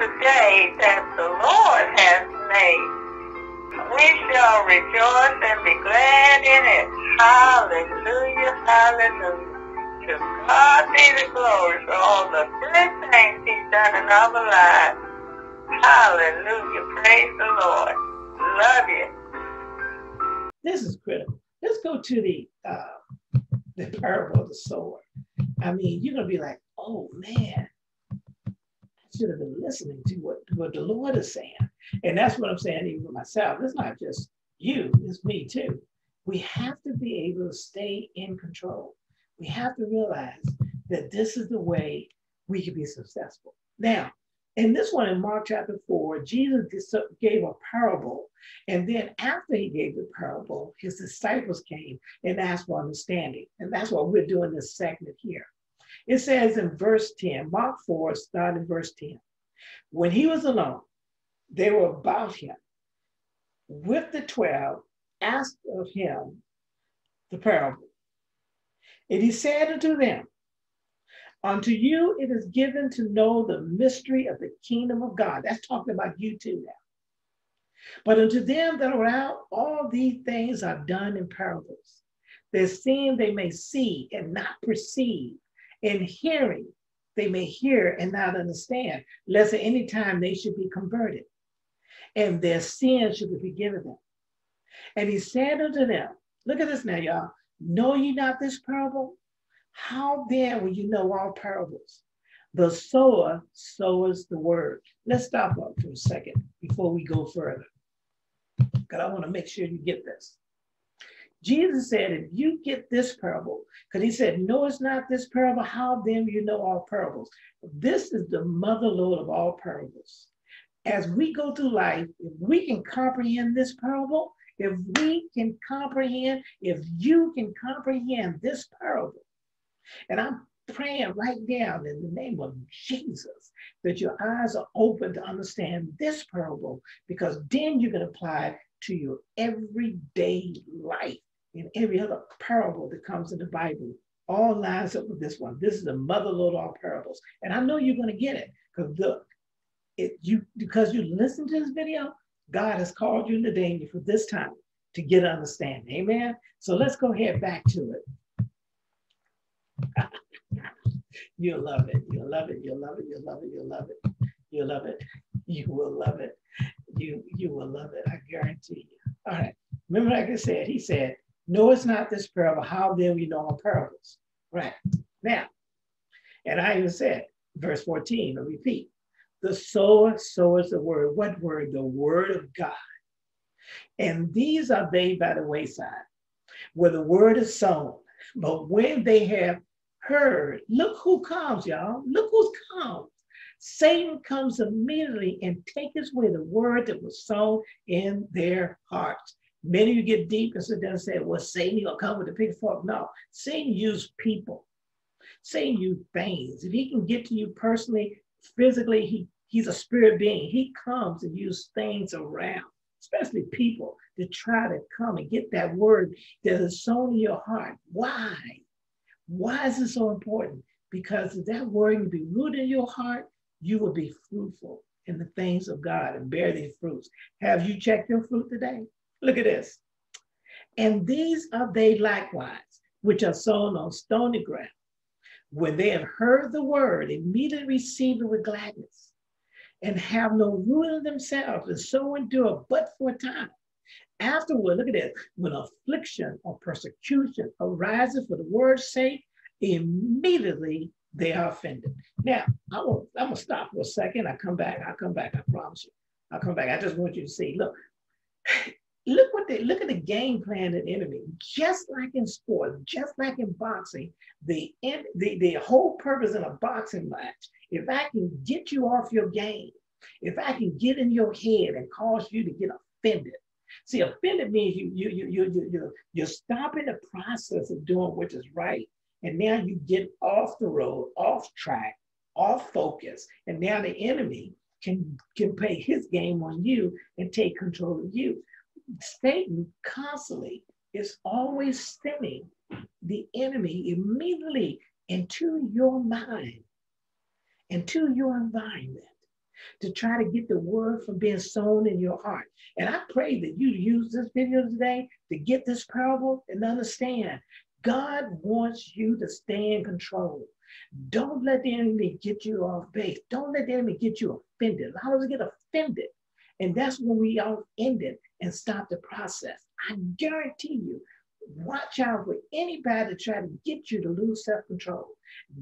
the day that the Lord has made. We shall rejoice and be glad in it. Hallelujah, hallelujah. To God be the glory for all the good things he's done in our lives. Hallelujah, praise the Lord. Love you. This is critical. Let's go to the uh, the parable of the sower. I mean, you're gonna be like, oh man, should have been listening to what, what the Lord is saying. And that's what I'm saying even myself. It's not just you, it's me too. We have to be able to stay in control. We have to realize that this is the way we can be successful. Now, in this one in Mark chapter 4, Jesus gave a parable. And then after he gave the parable, his disciples came and asked for understanding. And that's what we're doing this segment here. It says in verse 10, Mark 4, starting verse 10. When he was alone, they were about him with the 12, asked of him the parable. And he said unto them, Unto you it is given to know the mystery of the kingdom of God. That's talking about you too now. But unto them that are out, all these things are done in parables. They're seeing they may see and not perceive, and hearing they may hear and not understand, lest at any time they should be converted, and their sins should be forgiven them. And he said unto them, Look at this now, y'all. Know ye not this parable? How then will you know all parables? The sower sows the word. Let's stop up for a second before we go further. Because I want to make sure you get this. Jesus said, if you get this parable, because he said, no, it's not this parable, how then you know all parables? This is the mother lode of all parables. As we go through life, if we can comprehend this parable, if we can comprehend, if you can comprehend this parable, and I'm praying right now in the name of Jesus that your eyes are open to understand this parable because then you can apply it to your everyday life in every other parable that comes in the Bible. All lines up with this one. This is the mother lode all parables. And I know you're going to get it because look, it you because you listen to this video, God has called you into danger for this time to get understanding. Amen. So let's go ahead back to it. you'll love it. You'll love it. You'll love it. You'll love it. You'll love it. You'll love it. You will love it. You you will love it. I guarantee you. All right. Remember, like I said, he said, "No, it's not this parable. How then we know our parables?" Right now, and I even said, verse 14. I repeat, the sower sows the word. What word? The word of God. And these are they by the wayside, where the word is sown. But when they have heard. Look who comes, y'all. Look who's come. Satan comes immediately and takes away the word that was sown in their hearts. Many of you get deep and sit down and say, well, Satan, you gonna come with the pitchfork. No, Satan used people. Satan used things. If he can get to you personally, physically, he, he's a spirit being. He comes and uses things around, especially people, to try to come and get that word that is sown in your heart. Why? Why is it so important? Because if that word can be rooted in your heart, you will be fruitful in the things of God and bear these fruits. Have you checked your fruit today? Look at this. And these are they likewise, which are sown on stony ground. When they have heard the word, immediately receive it with gladness, and have no root in themselves, and so endure but for a time. Afterward, look at this. When affliction or persecution arises for the word's sake, immediately they are offended. Now, I will, I'm gonna stop for a second. I come back. I'll come back. I promise you. I'll come back. I just want you to see. Look, look what they look at the game plan of the enemy. Just like in sport, just like in boxing, the, the the whole purpose in a boxing match. If I can get you off your game, if I can get in your head and cause you to get offended, See, offended means you you you you you you you're stopping the process of doing what is right, and now you get off the road, off track, off focus, and now the enemy can can play his game on you and take control of you. Satan constantly is always sending the enemy immediately into your mind, into your environment. to try to get the word from being sown in your heart. And I pray that you use this video today to get this parable and understand God wants you to stay in control. Don't let the enemy get you off base. Don't let the enemy get you offended. Allow us to get offended. And that's when we all end it and stop the process. I guarantee you, watch out for anybody to try to get you to lose self-control,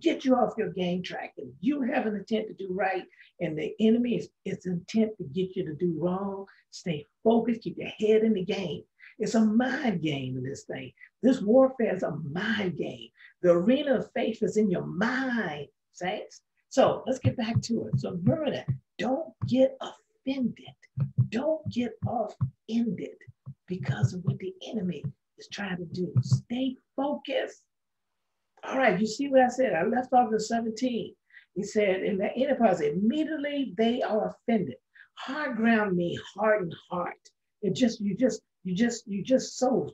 get you off your game track. If you have an intent to do right and the enemy is its intent to get you to do wrong, stay focused, keep your head in the game. It's a mind game in this thing. This warfare is a mind game. The arena of faith is in your mind, saints. So let's get back to it. So remember that. Don't get offended. Don't get offended because of what the enemy is trying to do. Stay focused. All right, you see what I said? I left off in 17. He said, in the enterprise, immediately they are offended. Hard ground means hardened heart. It just, you just, you just, you just so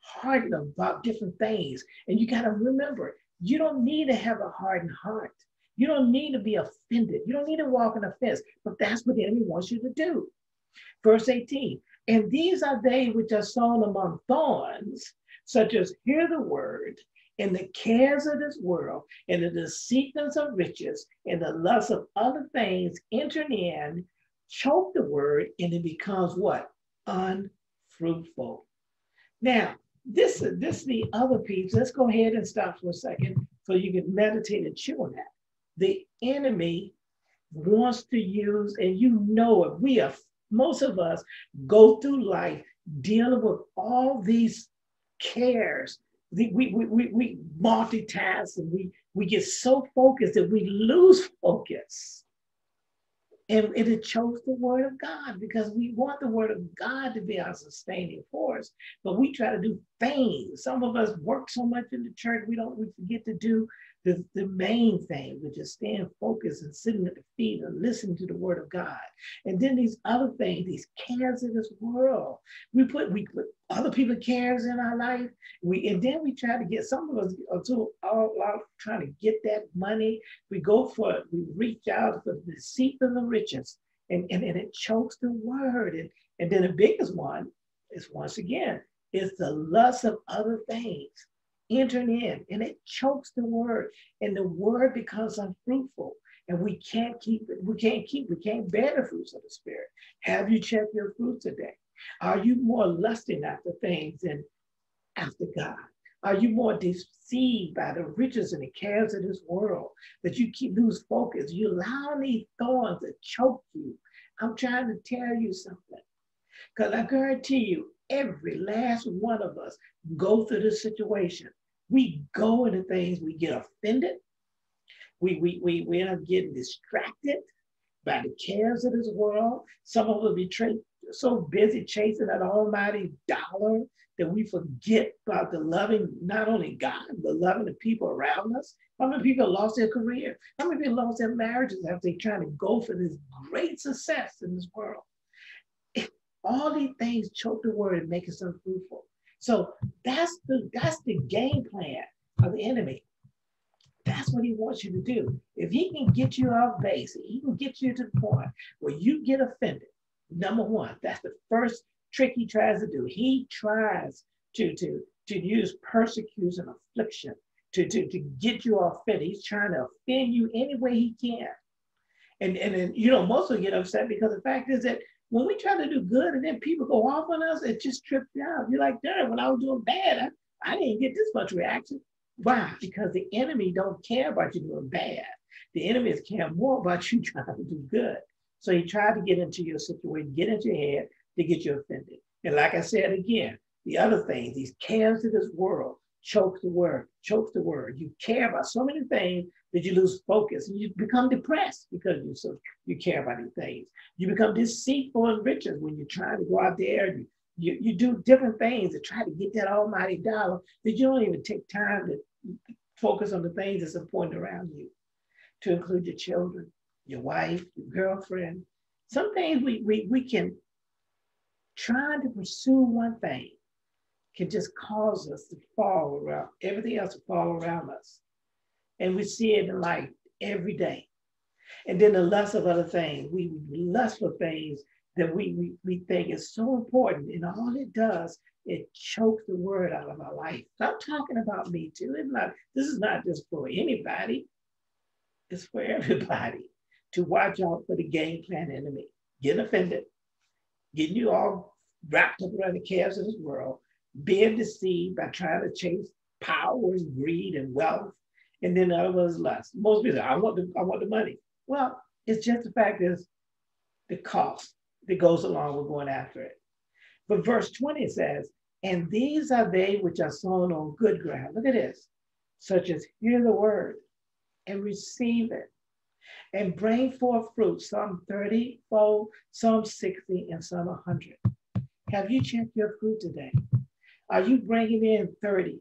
hardened about different things. And you got to remember, you don't need to have a hardened heart. You don't need to be offended. You don't need to walk in offense, but that's what the enemy wants you to do. Verse 18, and these are they which are sown among thorns, such as hear the word, and the cares of this world, and the deceitfulness of riches, and the lust of other things enter in, choke the word, and it becomes what? Unfruitful. Now, this, is this is the other piece. Let's go ahead and stop for a second so you can meditate and chew on that. The enemy wants to use, and you know it, we are most of us go through life dealing with all these cares. We, we, we, we multitask and we, we get so focused that we lose focus. And, and it chose the word of God because we want the word of God to be our sustaining force. But we try to do things. Some of us work so much in the church, we don't we forget to do the, the main thing, which is staying focused and sitting at the feet and listening to the word of God. And then these other things, these cares in this world, we put we put other people cares in our life. We and then we try to get some of us are too all out trying to get that money. We go for it. We reach out for the deceit of the riches, and, and, and it chokes the word. And, and then the biggest one is once again, is the lust of other things entering in and it chokes the word and the word becomes unfruitful and we can't keep it we can't keep we can't bear the fruits of the spirit. Have you checked your fruit today? Are you more lusting after things than after god? Are you more deceived by the riches and the cares of this world that you keep lose focus? You allow these thorns to choke you. I'm trying to tell you something because i guarantee you every last one of us go through this situation. We go into things, we get offended, we, we, we, we end up getting distracted by the cares of this world. Some of us be tra- so busy chasing that almighty dollar that we forget about the loving, not only God, but loving the people around us. How many people lost their career? How many people lost their marriages after they trying to go for this great success in this world? All these things choke the word and make us unfruitful. So that's the that's the game plan of the enemy. That's what he wants you to do. If he can get you off base, he can get you to the point where you get offended. Number one, that's the first trick he tries to do. He tries to to to use persecution, affliction to, to, to get you offended. He's trying to offend you any way he can. And, and then, you know, most will get upset because the fact is that when we try to do good and then people go off on us, it just trips you out. You're like, damn, when I was doing bad, I, I didn't get this much reaction. Why? Because the enemy don't care about you doing bad. The enemy is care more about you trying to do good. So he tried to get into your situation, get into your head to get you offended. And like I said again, the other things, these cares of this world, choke the word, choke the word. You care about so many things that you lose focus and you become depressed because you so you care about these things. You become deceitful and riches when you're trying to go out there you, you, you do different things to try to get that almighty dollar that you don't even take time to focus on the things that's important around you, to include your children, your wife, your girlfriend. Some things we, we, we can try to pursue one thing can just cause us to fall around, everything else to fall around us. And we see it in life every day. And then the lust of other things. We lust for things that we, we, we think is so important. And all it does, it chokes the word out of our life. I'm talking about me too. It's not, this is not just for anybody. It's for everybody to watch out for the game plan enemy, getting offended, getting you all wrapped up around the chaos of this world, being deceived by trying to chase power and greed and wealth, and then the other one's lust. Most people say, I want the, I want the money. Well, it's just the fact is the cost that goes along with going after it. But verse 20 says, and these are they which are sown on good ground. Look at this, such as hear the word and receive it and bring forth fruit, some 30 fold, some 60, and some 100. Have you checked your fruit today? Are you bringing in 30,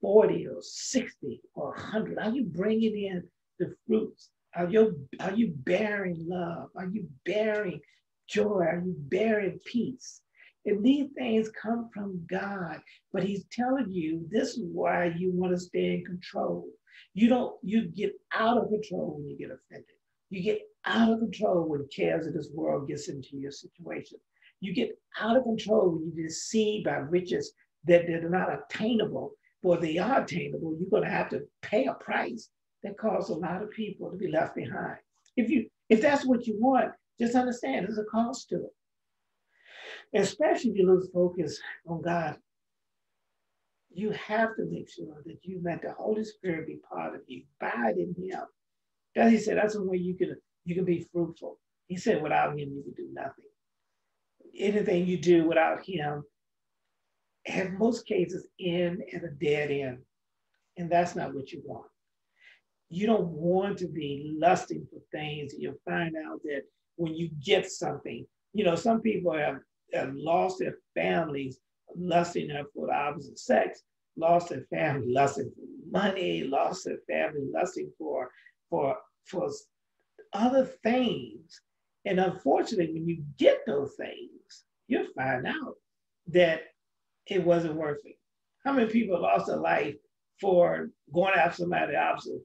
40, or 60, or 100? Are you bringing in the fruits? Are you, are you bearing love? Are you bearing joy? Are you bearing peace? And these things come from God, but He's telling you this is why you want to stay in control. You don't, you get out of control when you get offended. You get out of control when cares of this world gets into your situation. You get out of control when you're deceived by riches that they're not attainable, but they are attainable. You're going to have to pay a price that causes a lot of people to be left behind. If you if that's what you want, just understand there's a cost to it. Especially if you lose focus on God. You have to make sure that you let the Holy Spirit be part of you. Abide in Him. As he said, that's the way you can you can be fruitful. He said, without Him, you can do nothing. Anything you do without Him, in most cases, end at a dead end, and that's not what you want. You don't want to be lusting for things. You'll find out that when you get something, you know, some people have, have lost their families lusting for the opposite sex, lost their family lusting for money, lost their family lusting for for for other things. And unfortunately, when you get those things, you'll find out that it wasn't worth it. How many people lost their life for going after somebody opposite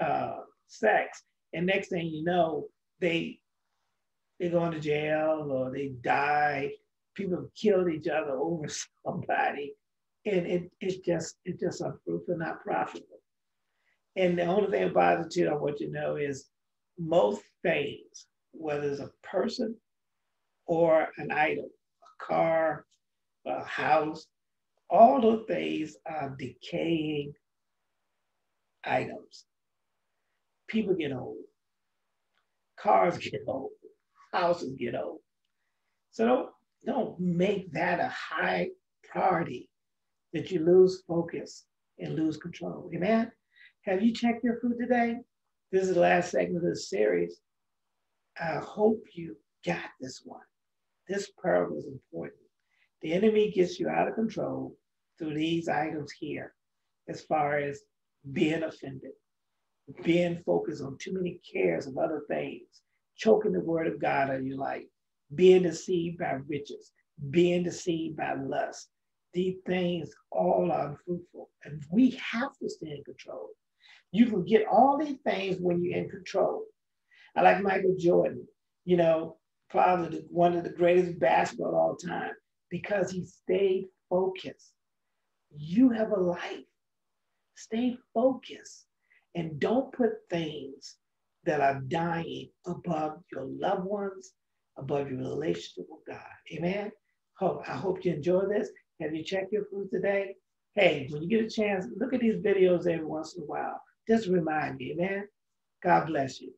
uh, sex, and next thing you know, they they go into jail or they die. People killed each other over somebody, and it it's just it's just unfruitful, not profitable. And the only thing about it too, I want you to know is most things, whether it's a person or an item, a car, a house, all those things are decaying items. People get old, cars get old, houses get old. So don't, don't make that a high priority that you lose focus and lose control. Amen? Have you checked your food today? This is the last segment of the series. I hope you got this one. This parable is important. The enemy gets you out of control through these items here, as far as being offended, being focused on too many cares of other things, choking the word of God of your life, being deceived by riches, being deceived by lust. These things all are unfruitful, and we have to stay in control. You can get all these things when you're in control. I like Michael Jordan, you know, probably one of the greatest basketball of all time because he stayed focused. You have a life. Stay focused and don't put things that are dying above your loved ones, above your relationship with God. Amen. Hope I hope you enjoy this. Have you checked your food today? Hey, when you get a chance, look at these videos every once in a while. Just remind me, amen. God bless you.